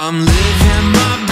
I'm living my